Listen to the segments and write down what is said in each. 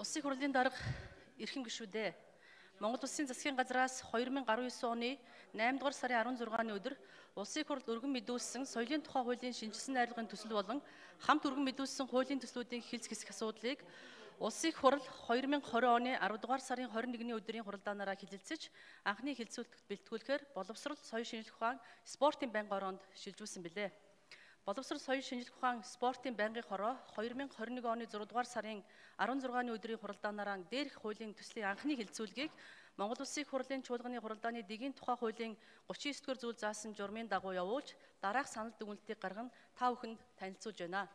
Улсын хурлын дарга эрхэм гишүүдээ Монгол Улсын засгийн газраас 2019 оны 8 дугаар сарын 16-ны өдөр Улсын хурл өргөн мэдүүлсэн соёлын тухай хуулийн шинжилсэн найрлагын төсөл болон хамт өргөн мэдүүлсэн хуулийн төслүүдийн хилц хэсэг асуудлыг Улсын хурл 2020 оны 10 дугаар сарын 21-ний өдрийн хуралдаанаараа хилэлцэж анхны хилцүүлэгт бэлтгүүлэхээр боловсрол соёл шинжилх ухаан спортын байнгын ороонд шилжүүлсэн билээ. Боловсрол соёл шинжилх ухаан спортын байнгын хороо 2021 оны 6 дугаар сарын 16-ны өдрийн хуралдаанаараа дээрх хуулийн төслийн анхны хилцүүлгийг Монгол Улсын хурлын чуулганы хуралдааны дэгийн тухай хуулийн 39-р зүйл заасан журмын дагуу явуулж дараах санал дүгнэлтийг гарган та бүхэнд танилцуулж байна.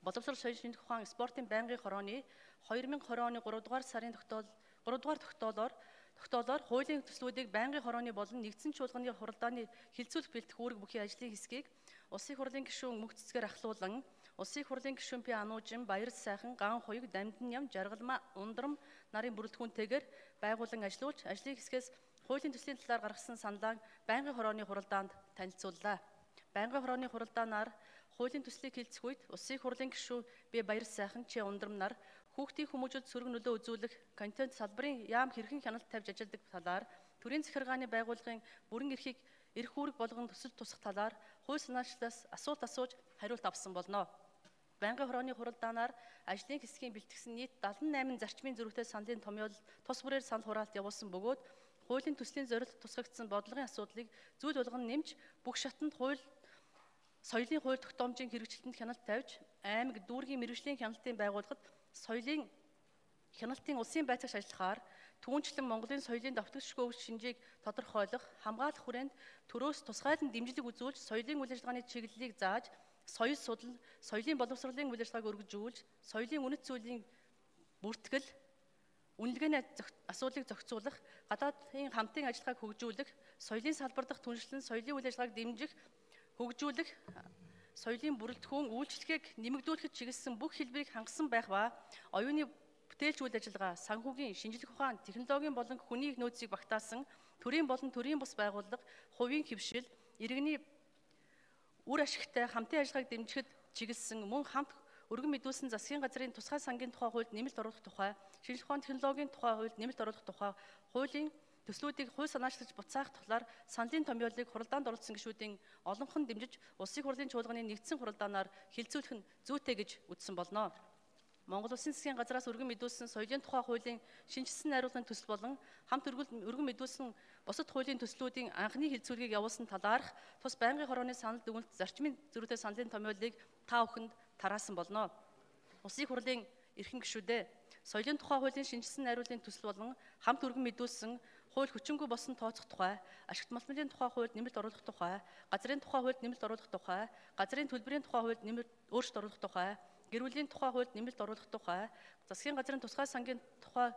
Боловсрол соёл шинжилх ухаан спортын байнгын хорооны 2020 оны 3 дугаар сарын тогтоол 3 дугаар тогтоолоор тогтоолоор хуулийн төслүүдийг байнгын хорооны болон нэгдсэн чуулганы хуралдааны хилцүүлэх бэлтгэх үүрэг бүхий ажлын хэсгийг Улсын хурлын гишүүн мөнх цэцгээр ахлуулан Улсын хурлын гишүүн Пи Ануужин Баяр сайхан Ган хуйг Дамдын ям Жаргалма Ундрам нарын бүрэлдэхүүнтэйгээр байгуулан ажиллуулж ажлын хэсгээс хуулийн төслийн талаар гаргасан саналаа байнгын хорооны хуралдаанд танилцууллаа. Байнгын хорооны хуралдаанаар хуулийн төслийг хилцэх үед Улсын хурлын гишүүн би Баяр сайхан Чи Ундрам нар хүүхдийн хүмүүжүүлэлт сөрөг нөлөө үзүүлэх контент салбарын яам хэрхэн хяналт тавьж ажилладаг талаар төрийн захиргааны байгууллагын бүрэн эрхийг эрх үүрэг болгон төсөл тусах талаар хууль санаачлалаас асуулт асууж хариулт авсан болно. Байнгын хорооны хуралдаанаар ажлын хэсгийн бэлтгэсэн нийт 78 зарчмын зөрүүтэй саналын томьёол тус бүрээр санал хураалт явуулсан бөгөөд хуулийн төслийн зорилт тусгагдсан бодлогын асуудлыг зүйл болгон нэмж бүх шатанд хууль соёлын хууль тогтоомжийн хэрэгжилтэнд хяналт тавьж аймаг дүүргийн мэрэгжлийн хяналтын байгууллагад соёлын хяналтын улсын байцаагч ажиллахаар түүнчлэн Монголын соёлын давтагчгүй шинжийг тодорхойлох, хамгаалах хүрээнд төрөөс тусгайлан дэмжлэг үзүүлж соёлын үйл ажиллагааны чиглэлийг зааж, соёл судал, соёлын боловсролын үйл ажиллагааг өргөжүүлж, соёлын үнэт зүйлийн бүртгэл, үнэлгээний асуудлыг зохицуулах, гадаадын хамтын ажиллагааг хөгжүүлэх, соёлын салбар дахь түншлэн соёлын үйл ажиллагааг дэмжих, хөгжүүлэх, соёлын бүрэлдэхүүн үйлчлэгийг нэмэгдүүлэхэд чиглэсэн бүх хэлбэрийг хангасан байх ба оюуны бүтээлч үйл ажиллагаа, санхүүгийн шинжилгээ ухаан, технологийн болон хүний их нөөцийг багтаасан төрийн болон төрийн бус байгууллага, хувийн хөвшил, иргэний үр ашигтай хамтын ажиллагааг дэмжихэд чиглэсэн мөн хамт өргөн мэдүүлсэн засгийн газрын тусгай сангийн тухай хуульд нэмэлт оруулах тухай, шинжилгээ ухаан технологийн тухай хуульд нэмэлт оруулах тухай, хуулийн төслүүдийг хууль санаачлаж буцаах талаар саналын томьёолыг хуралдаанд оролцсон гишүүдийн олонхон дэмжиж улсын хурлын чуулганы нэгдсэн хуралдаанаар хилцүүлэх нь зүйтэй гэж үзсэн болно. Монгол Улсын засгийн газраас өргөн мэдүүлсэн соёлын тухай хуулийн шинжилсэн найруулгын төсөл болон хамт өргөн мэдүүлсэн бусад хуулийн төслүүдийн анхны хилцүүлгийг явуулсан талаарх тус байнгын хорооны санал дүгнэлт зарчмын зөрүүтэй саналын томьёолыг та бүхэнд тараасан болно. Улсын хурлын эрхэм гишүүдээ соёлын тухай хуулийн шинжилсэн найруулгын төсөл болон хамт өргөн мэдүүлсэн хууль хүчингүй болсон тооцох тухай, ашигт малмлын тухай хуульд нэмэлт оруулах тухай, газрын тухай хуульд нэмэлт оруулах тухай, газрын төлбөрийн тухай хуульд нэмэлт өөрчлөлт оруулах тухай, гэр бүлийн тухай хуульд нэмэлт оруулах тухай, засгийн газрын тусгай сангийн тухай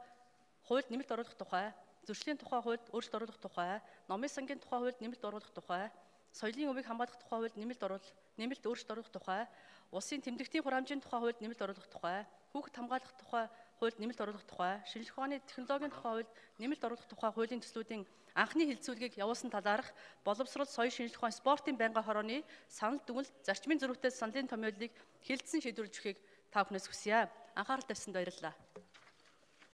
хуульд нэмэлт оруулах тухай, зөрчлийн тухай хуульд өөрчлөлт оруулах тухай, номын сангийн тухай хуульд нэмэлт оруулах тухай, соёлын өвийг хамгаалах тухай хуульд нэмэлт оруулах, нэмэлт өөрчлөлт оруулах тухай, улсын тэмдэгтийн хураамжийн тухай хуульд нэмэлт оруулах тухай, хүүхэд хамгаалах тухай хуульд нэмэлт оруулах тухай, шинжлэх ухааны технологийн тухай хуульд нэмэлт оруулах тухай хуулийн төслүүдийн анхны хилцүүлгийг явуулсан талаарх боловсрол соёл шинжлэх ухаан спортын байнгын хорооны санал дүгнэлт зарчмын зөрүүтэй саналын томьёолыг хилцсэн шийдвэрлэж өгөхийг та бүхнээс хүсье. Анхаарал тавьсанд баярлалаа.